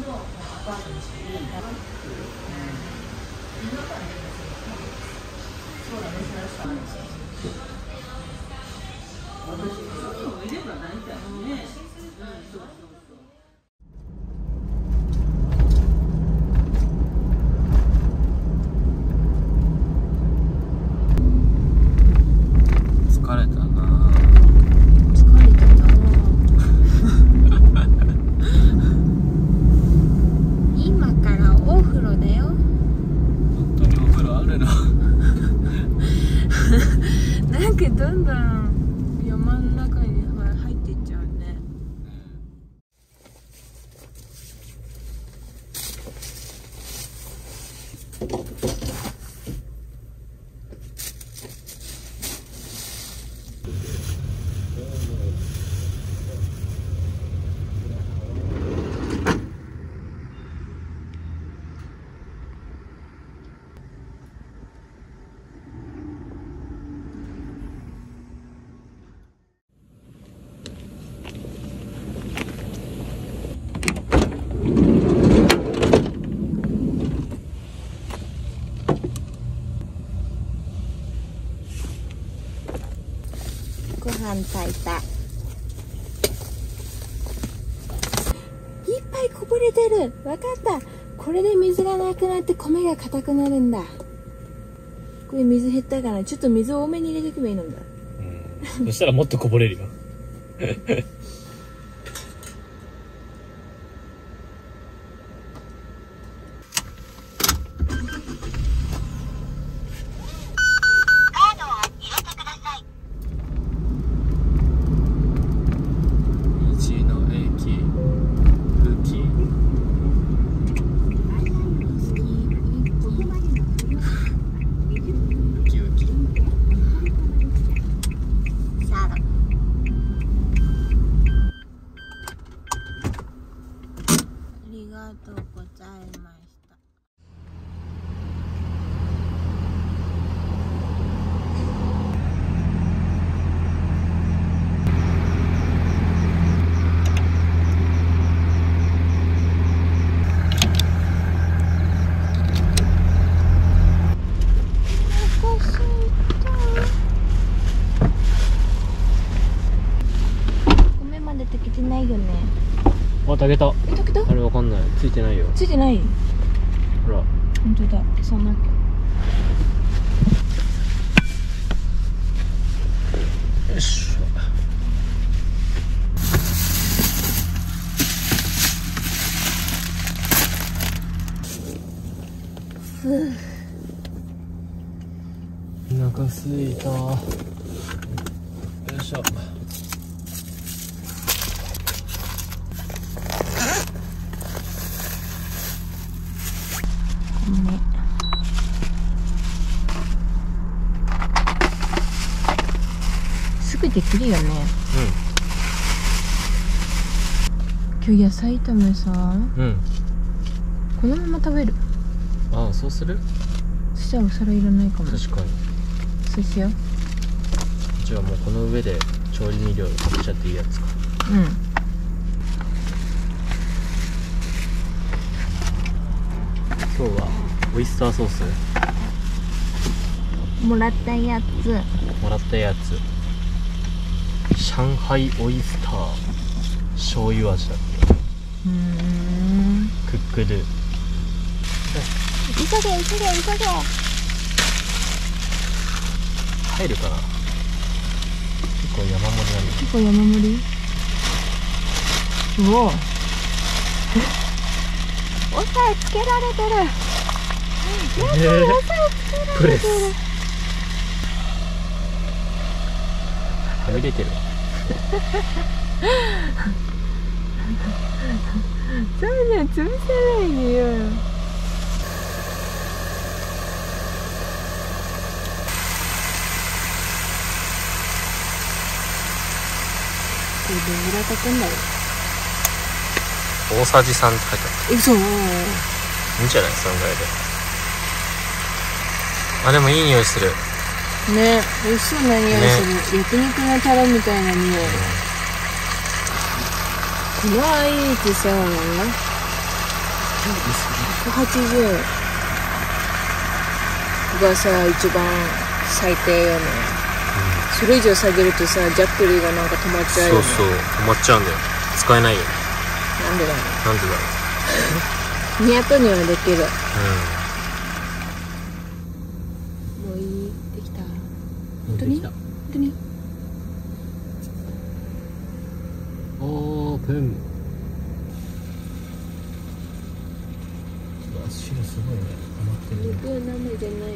のアパートにしていいんだなっていう、うん、今からねそうだね。それはしかないし私そういれば大体ね、うん、そうそうそう疲れたな疲れたな今からお風呂だよ本当にお風呂あるのなんかどんどん山の中にほら入っていっちゃうねご飯炊いた。いっぱいこぼれてる。わかった。これで水がなくなって米が硬くなるんだ。これ水減ったからちょっと水多めに入れておけばいいのだうん。そしたらもっとこぼれるよ道の駅ウキウキウキさあありがとうございましたお腹すいた米まで炊けてないよねあ炊けた。え炊けた？あれわかんない。ついてないよ。ついてない？ほら。本当だ。消さな。きゃよいしょ。お腹すいたよいしょねすぐできるよね。今日野菜炒めさうん。うん。このまま食べる。ああそうする？そしたらお皿いらないかも。確かに。そうしよう。じゃあもうこの上で調理料かけちゃっていいやつか。うん。今日はオイスターソース？もらったやつ。もらったやつ上海オイスター醤油味だってうーん。クックドゥ。急げ急げ急げ。入るかな？結構山盛りなんだ。結構山盛り。うお。押さえつけられてる。えー。押さえつけられてる。プレスはみ出てるわ。そうじゃ潰さないでよ。これどんぐらい炊くんだろ大さじ3って書いてあうえそうるいいんじゃない？そのぐらいで。あでもいい匂いするね美味しそうな匂いする、焼肉のタレみたいな匂い、この IH さ180円がさ一番最低よね。それ以上下げるとさジャックリーがなんか止まっちゃうよね。そうそう。止まっちゃうんだよ。使えないよなんでだろなんでだろう。200にはできる。うもういいできたうん本当に？できた。本当に？オープン。うわ汁すごいね余ってるね。肉は生じゃない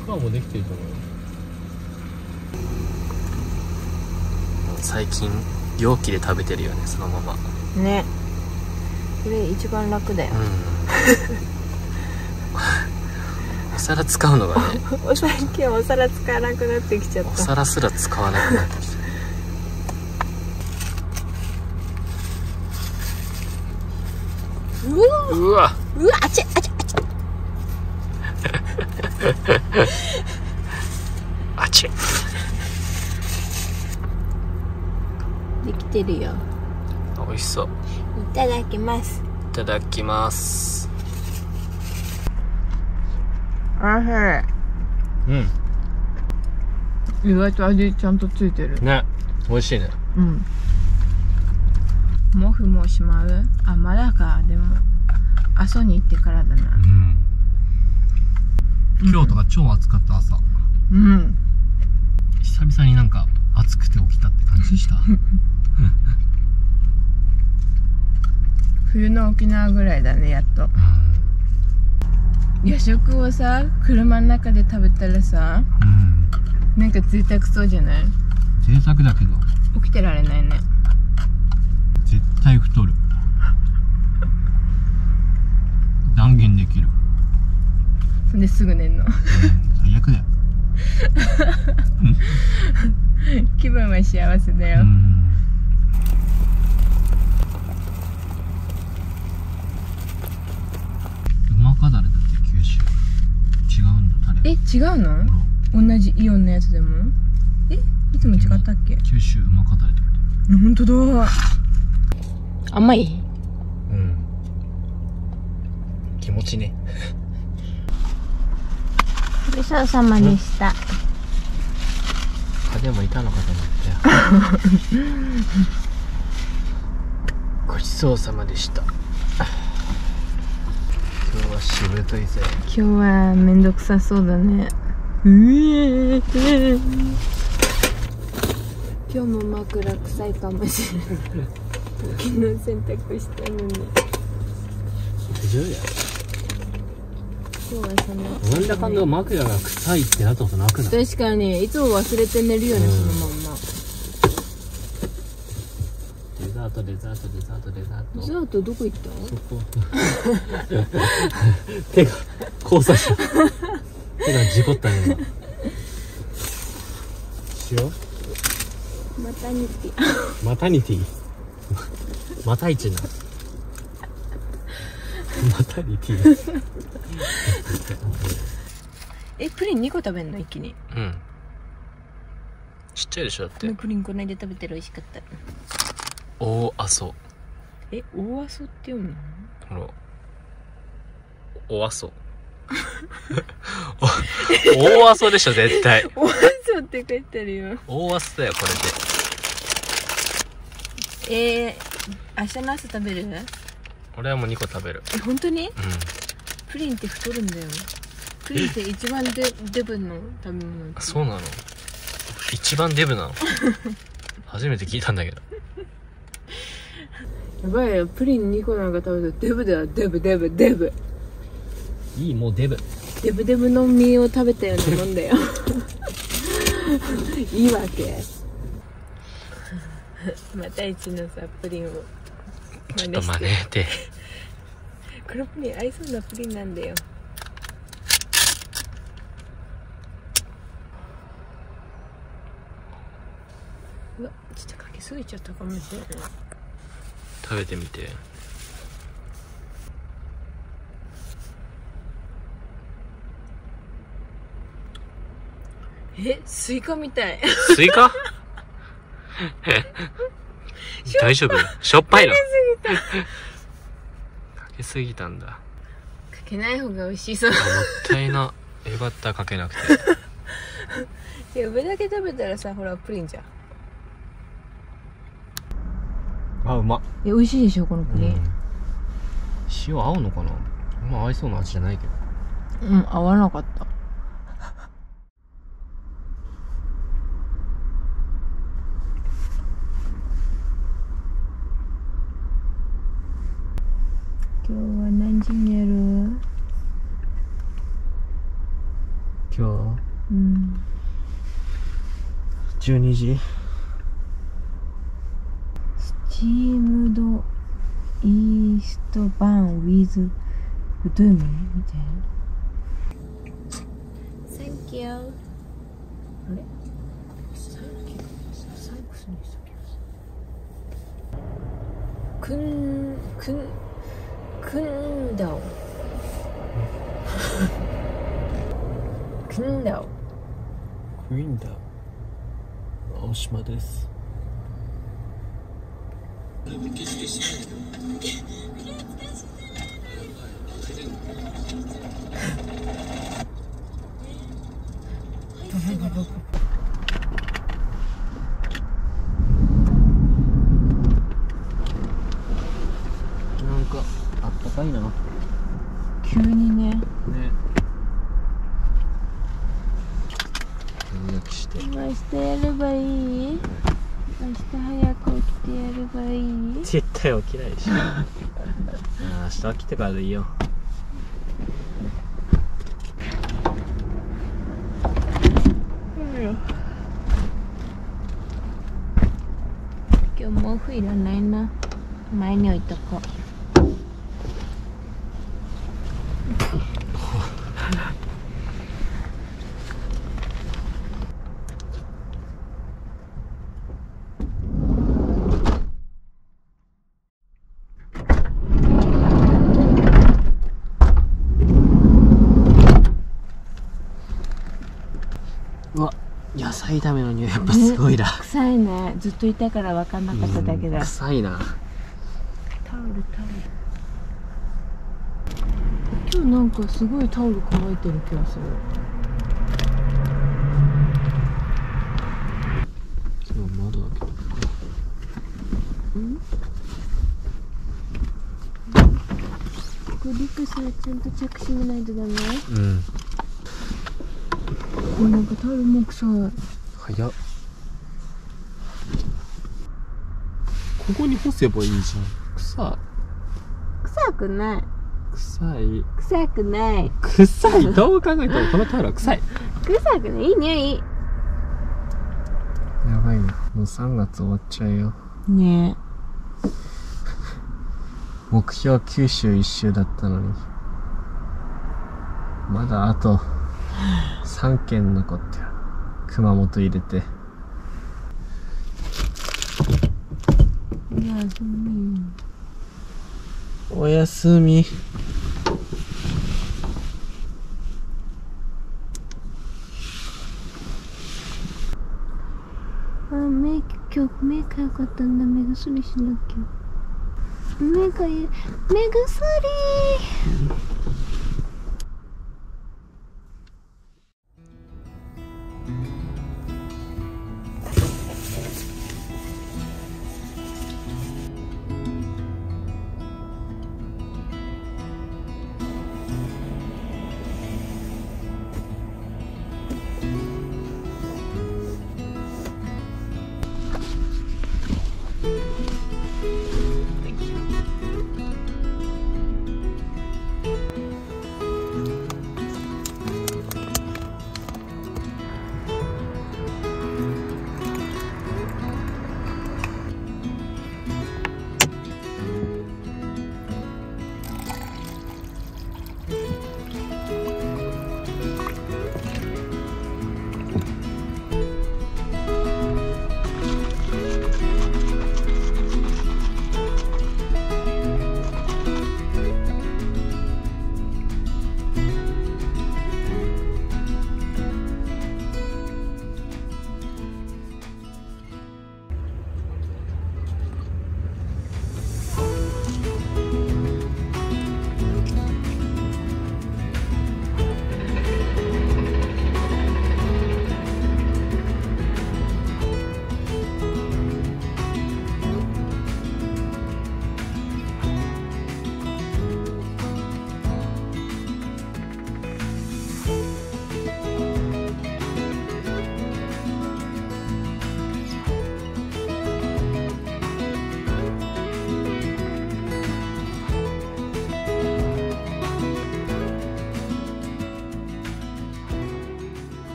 肉はもうできてると思うよ。最近容器で食べてるよねそのまま。ね。これ一番楽だよ。うん。お 皿使うのがね お最近お皿使わなくなってきちゃっおた皿すら使わなくなってきたうわ。うわ。あちあちあ ち。できてるよ。美味しそう。いただきます。いただきますあへうん。意外と味ちゃんとついてる。ね。美味しいね。うん。もふもしまう？あまだか。でも阿蘇に行ってからだな。うん。今日とか超暑かった朝。うん。久々になんか暑くて起きたって感じした。冬の沖縄ぐらいだねやっと。う夜食をさ車の中で食べたらさん、なんか贅沢そうじゃない？贅沢だけど。起きてられないね。絶対太る。断言できる、そんですぐ寝んの？うん、最悪だよ。気分は幸せだよ、うん馬かだれだって九州違うんだタレえ違うの？同じイオンのやつでも？えいつも違ったっけ？九州馬かだれって書いて本当だ。甘い？うん。気持ちね。ごちそうさまでした。あでもいたのかと思ったよ。ごちそうさまでしたはしぶといぜ。今日はめんどくさそうだね。うえ今日も枕臭いかもしれない。昨日洗濯したのに。大丈夫だよ今日はその。なんだかんだ枕が臭いってなったことなくない？確かに。いつも忘れて寝るよね、うん。そのまんまデザートデザートデザートデザートじゃあとどこ行った？そこ。手が交差し。た手が事故ったね今。塩またにってマタニティマタイチな。マタニティえプリン2個食べんの一気に？うん。ちっちゃいでしょだって。プリンこの間食べてる美味しかった大阿蘇。え大阿蘇って読むの？ほらお阿蘇。お 大阿蘇でしょ絶対。大阿蘇って書いてあるよ。大阿蘇だよこれで。えー、明日の朝食べる？俺はもう2個食べる。え本当に？うプリンって太るんだよ。プリンって一番デデブの食べ物んそうなの？一番デブなの？初めて聞いたんだけどやばいよ。プリン2個なんか食べた。らデブだよ。デブデブデブ。いいもうデブ。デブデブの実を食べたようなもんだよ。いいわけ。また一のさプリンを。ちょっと真似て。このプリン合いそうなプリンなんだよ。うわちょっとかけすぎちゃった。かもしれない食べてみて。え？スイカみたい。スイカ？大丈夫？しょっぱいの？かけすぎたんだ。かけない方が美味しそう。あもったいな。よかったかけなくて。いや上だけ食べたらさほらプリンじゃんあうま。っ、え美味しいでしょこのプリン。塩合うのかな？あんま合いそうな味じゃないけど。うん、合わなかった。今日は何時にやる？今うん。日12時スチームドイーストバンウィズどういう意味みたいな。Thank you. あれ？サンキューサンクスにしときますくんくん くんだお。くんだお。クインダ青島ですなんかあったかいなね急にね予約して明日やればいい明日早く起きてやればいい絶対起きないでしょ明日起きてからでいいよ。今日毛布いらないな。前に置いとこうわ野菜炒めの匂いやっぱすごいな、臭いね。ずっといたから分かんなかっただけだ。臭いな。タオルタオル。今日なんかすごいタオル乾いてる気がする。そう窓開けとくかこれリクさちゃんと着信がないとダメ。うん。なんかタオルも臭い早っ。ここに干せばいいじゃん。臭臭くない。い臭い。臭くない。臭い。どう考えてもこのタオルは臭い。臭くない。い。い匂い。やばいなもう3月終わっちゃうよ。ね。目標九州一周だったのに。まだあと3県残ってる熊本入れて。えいやそんおやすみ。あ目今日目かゆかったんだ。目薬しなきゃ。目が目薬。